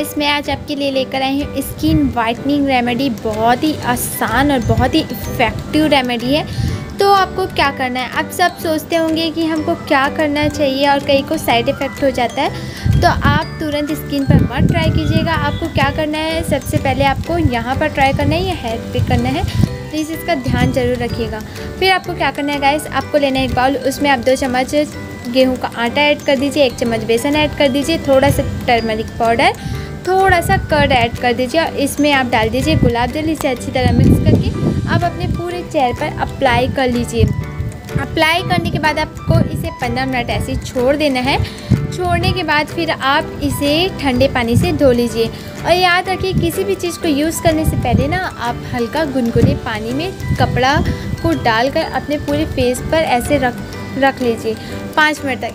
Guys मैं आज आपके लिए लेकर आई हूँ स्किन वाइटनिंग रेमेडी बहुत ही आसान और बहुत ही इफ़ेक्टिव रेमेडी है। तो आपको क्या करना है? आप सब सोचते होंगे कि हमको क्या करना चाहिए और कई को साइड इफ़ेक्ट हो जाता है। तो आप तुरंत स्किन पर मत ट्राई कीजिएगा। आपको क्या करना है? सबसे पहले आपको यहाँ पर ट्राई करना है, या हेयर पे करना है। प्लीज़ इसका ध्यान ज़रूर रखिएगा। फिर आपको क्या करना है गाइस आपको लेना है एक बाउल उसमें आप दो चम्मच गेहूँ का आटा ऐड कर दीजिए, एक चम्मच बेसन ऐड कर दीजिए, थोड़ा सा टर्मरिक पाउडर थोड़ा सा कर्ड ऐड कर दीजिए और इसमें आप डाल दीजिए गुलाब जल। इसे अच्छी तरह मिक्स करके आप अपने पूरे चेहरे पर अप्लाई कर लीजिए। अप्लाई करने के बाद आपको इसे 15 मिनट ऐसे छोड़ देना है। छोड़ने के बाद फिर आप इसे ठंडे पानी से धो लीजिए। और याद रखिए, किसी भी चीज़ को यूज़ करने से पहले ना, आप हल्का गुनगुने पानी में कपड़ा को डालकर अपने पूरे फेस पर ऐसे रख रख लीजिए। पाँच मिनट तक।